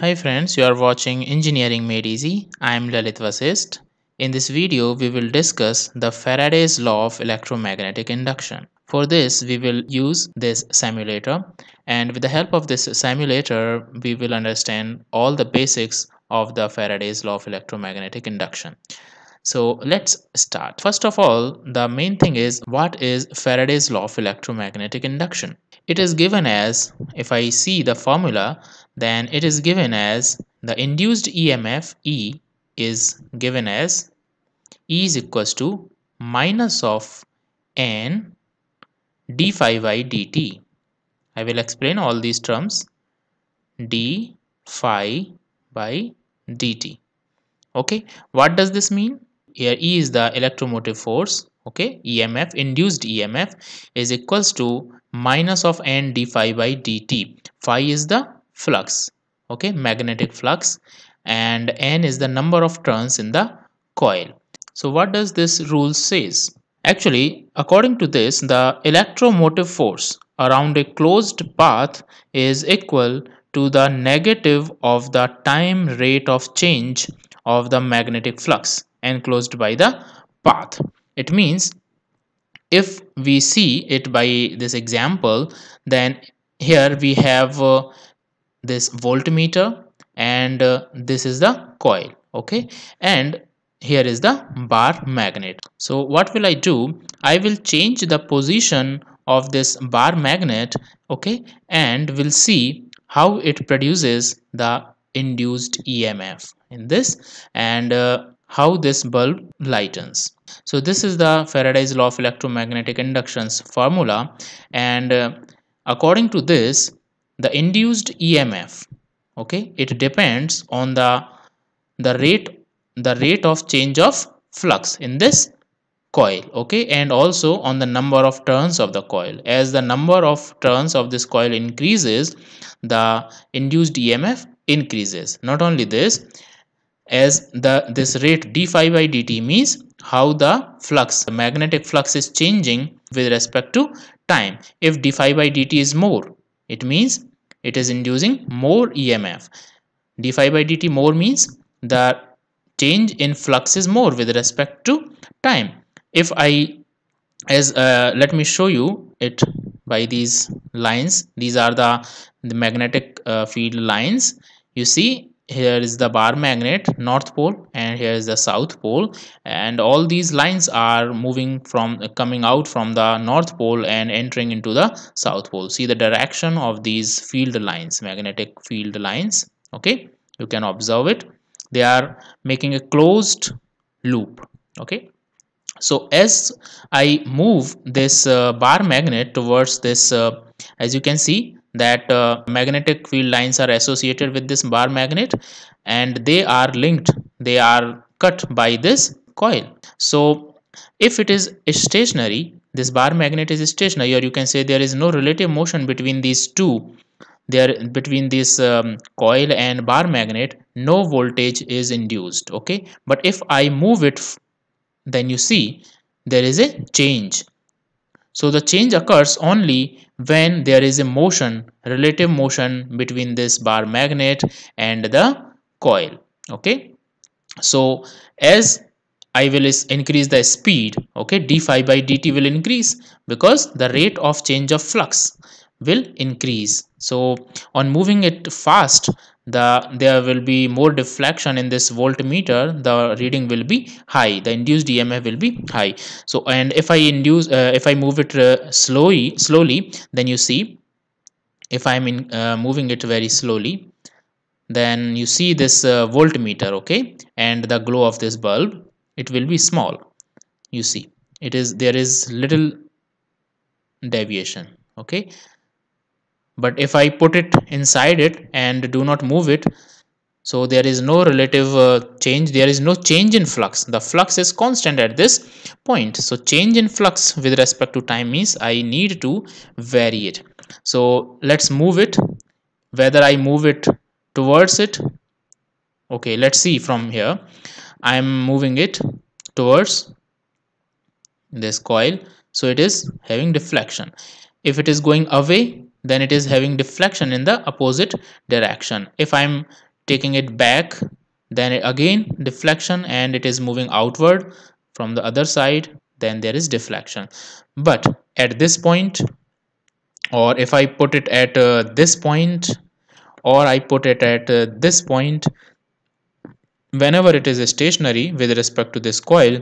Hi friends, you are watching Engineering Made Easy. I am Lalit Vasist. In this video, we will discuss the Faraday's law of electromagnetic induction. For this, we will use this simulator and with the help of this simulator, we will understand all the basics of the Faraday's law of electromagnetic induction. So let's start. First of all, the main thing is what is Faraday's law of electromagnetic induction? It is given as, if I see the formula, then it is given as the induced EMF E is given as E is equals to minus of N d phi by dt. I will explain all these terms d phi by dt. Okay, what does this mean? Here E is the electromotive force. Okay, EMF induced EMF is equals to minus of N d phi by dt. Phi is the flux okay? Magnetic flux. And n is the number of turns in the coil. So what does this rule says? Actually according to this the electromotive force around a closed path is equal to the negative of the time rate of change of the magnetic flux enclosed by the path. It means if we see it by this example then here we have uh, this voltmeter and uh, this is the coil okay? And here is the bar magnet. So what will i do? I will change the position of this bar magnet okay? And we'll see how it produces the induced emf in this. And uh, how this bulb lightens. So this is the faraday's law of electromagnetic inductions formula and uh, according to this the induced emf okay it depends on the the rate the rate of change of flux in this coil okay and also on the number of turns of the coil. As the number of turns of this coil increases the induced emf increases. Not only this as the this rate d phi by dt means how the flux the magnetic flux is changing with respect to time. If d phi by dt is more it means it is inducing more emf d phi by dt more means the change in flux is more with respect to time. If i as uh, let me show you it by these lines. These are the the magnetic uh, field lines. You see here is the bar magnet north pole and here is the south pole. And all these lines are moving from coming out from the north pole and entering into the south pole. See the direction of these field lines magnetic field lines okay? You can observe it. They are making a closed loop okay? So as i move this uh, bar magnet towards this uh, as you can see that uh, magnetic field lines are associated with this bar magnet and they are linked they are cut by this coil. So if it is stationary this bar magnet is stationary or you can say there is no relative motion between these two there between this um, coil and bar magnet no voltage is induced okay? But if i move it then you see there is a change so the change occurs only when there is a motion, relative motion between this bar magnet and the coil. Okay. So as I will increase the speed, okay, d phi by dt will increase because the rate of change of flux will increase. So on moving it fast, the there will be more deflection in this voltmeter the reading will be high the induced emf will be high. So and if i induce uh, if i move it uh, slowly slowly then you see if i'm in uh, moving it very slowly then you see this uh, voltmeter okay and the glow of this bulb it will be small. You see it is there is little deviation okay but if I put it inside it and do not move it so there is no relative uh, change there is no change in flux. The flux is constant at this point. So change in flux with respect to time means I need to vary it. So let's move it. Whether I move it towards it okay let's see from here. I am moving it towards this coil. So it is having deflection if it is going away then it is having deflection in the opposite direction. If i'm taking it back then again deflection and it is moving outward from the other side then there is deflection. But at this point or if I put it at uh, this point or I put it at uh, this point whenever it is stationary with respect to this coil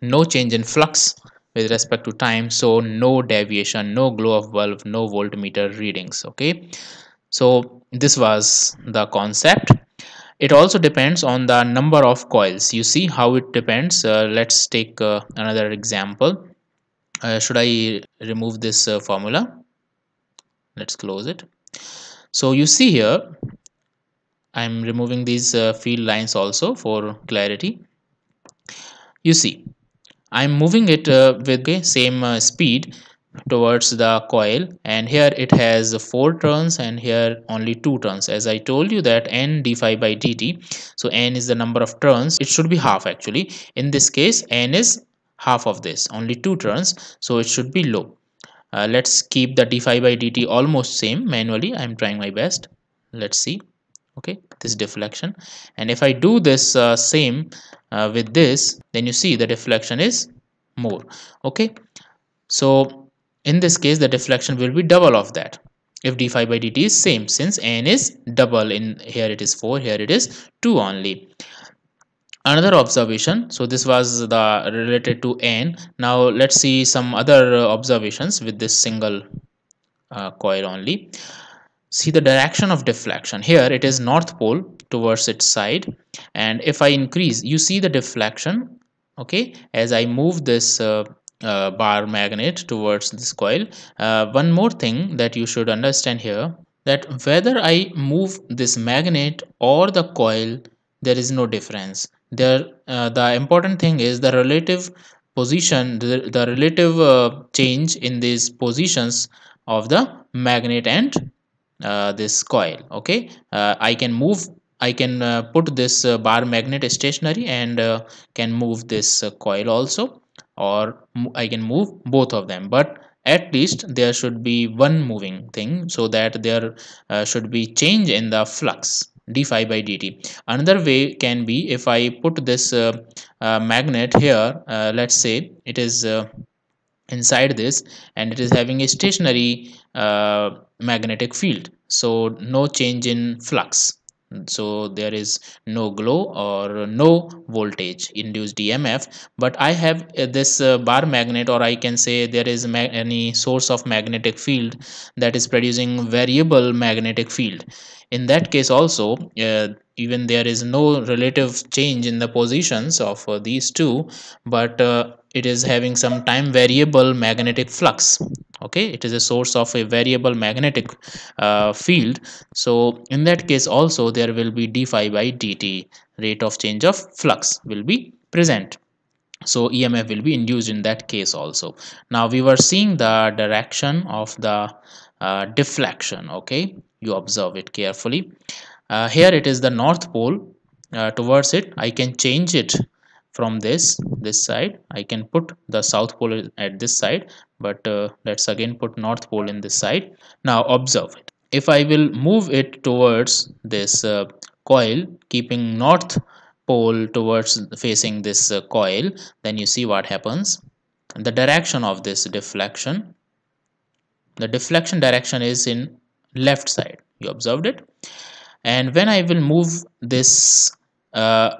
no change in flux with respect to time so no deviation no glow of bulb no voltmeter readings okay? So this was the concept. It also depends on the number of coils. You see how it depends. Uh, let's take uh, another example. Uh, should I remove this uh, formula? Let's close it. So you see here I'm removing these uh, field lines also for clarity. You see I'm moving it uh, with the same uh, speed towards the coil and here it has four turns and here only two turns. As I told you that n d phi by dt so n is the number of turns. It should be half actually. In this case n is half of this only two turns so it should be low. Uh, let's keep the d phi by dt almost same manually. I'm trying my best. Let's see okay this deflection. And if I do this uh, same uh, with this then you see the deflection is more. Okay so in this case the deflection will be double of that. If d phi by dt is same since n is double in here it is 4 here it is 2 only. Another observation so this was the related to n. Now let's see some other observations with this single uh, coil only see the direction of deflection. Here it is north pole towards its side. And if i increase you see the deflection okay? As i move this uh, uh, bar magnet towards this coil uh, one more thing that you should understand here that whether I move this magnet or the coil there is no difference. There uh, the important thing is the relative position the, the relative uh, change in these positions of the magnet and this coil okay? Uh, I can move I can put this bar magnet stationary and can move this coil also or I can move both of them. But at least there should be one moving thing so that there uh, should be change in the flux d phi by dt another way can be if I put this uh, uh, magnet here uh, let's say it is uh, inside this and it is having a stationary uh, magnetic field. So no change in flux. So there is no glow or no voltage induced emf but i have uh, this uh, bar magnet or i can say there is any source of magnetic field that is producing variable magnetic field. In that case also uh, even there is no relative change in the positions of uh, these two but it is having some time variable magnetic flux okay? It is a source of a variable magnetic uh, field. So in that case also there will be d phi by dt. Rate of change of flux will be present. So emf will be induced in that case also. Now we were seeing the direction of the uh, deflection okay? You observe it carefully. Uh, here it is the north pole uh, towards it. I can change it from this this side. I can put the south pole at this side but uh, let's again put north pole in this side. Now observe it. If I will move it towards this uh, coil keeping north pole towards facing this uh, coil then you see what happens. The direction of this deflection the deflection direction is in left side. You observed it? And when I will move this uh,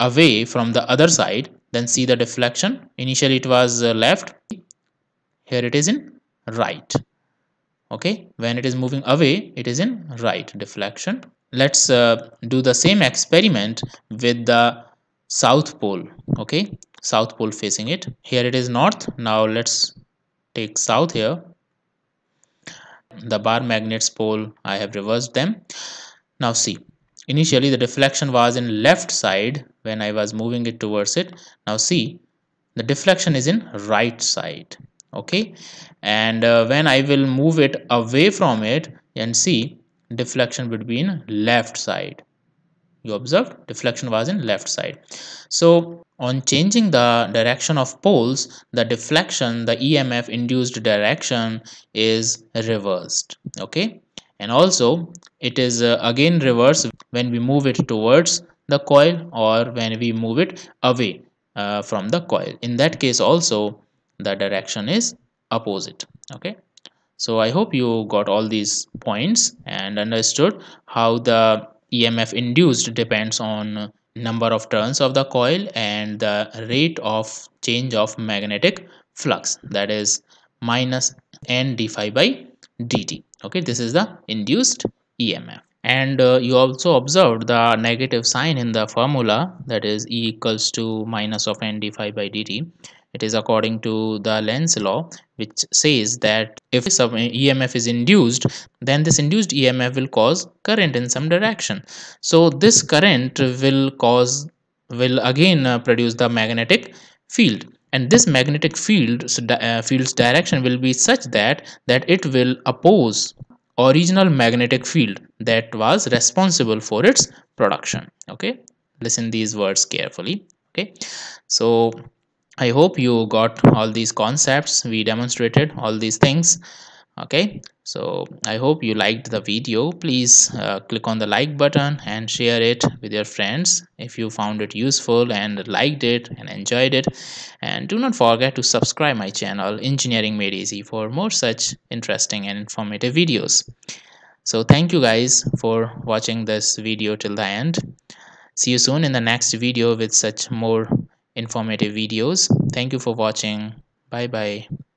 away from the other side then see the deflection. Initially it was uh, left. Here it is in right. Okay? When it is moving away it is in right. Deflection. Let's uh, do the same experiment with the south pole. Okay? South pole facing it. Here it is north. Now let's take south here. The bar magnets pole i have reversed them. Now see Initially the deflection was in left side when I was moving it towards it. Now see the deflection is in right side okay? And uh, when I will move it away from it and see deflection would be in left side. You observed? Deflection was in left side. So on changing the direction of poles the deflection the emf induced direction is reversed okay and also it is uh, again reversed when we move it towards the coil or when we move it away uh, from the coil. In that case also the direction is opposite. Okay? So i hope you got all these points and understood how the emf induced depends on number of turns of the coil and the rate of change of magnetic flux that is minus n d phi by dt okay this is the induced emf and uh, you also observed the negative sign in the formula that is E equals to minus of n d phi by dt it is according to the Lenz law which says that if some EMF is induced then this induced EMF will cause current in some direction. So this current will cause will again uh, produce the magnetic field and this magnetic field uh, field's direction will be such that that it will oppose original magnetic field that was responsible for its production. Okay? Listen these words carefully. Okay? So i hope you got all these concepts. We demonstrated all these things okay so i hope you liked the video. Please uh, click on the like button and share it with your friends if you found it useful and liked it and enjoyed it. And do not forget to subscribe my channel engineering made easy for more such interesting and informative videos. So thank you guys for watching this video till the end. See you soon in the next video with such more informative videos. Thank you for watching. Bye bye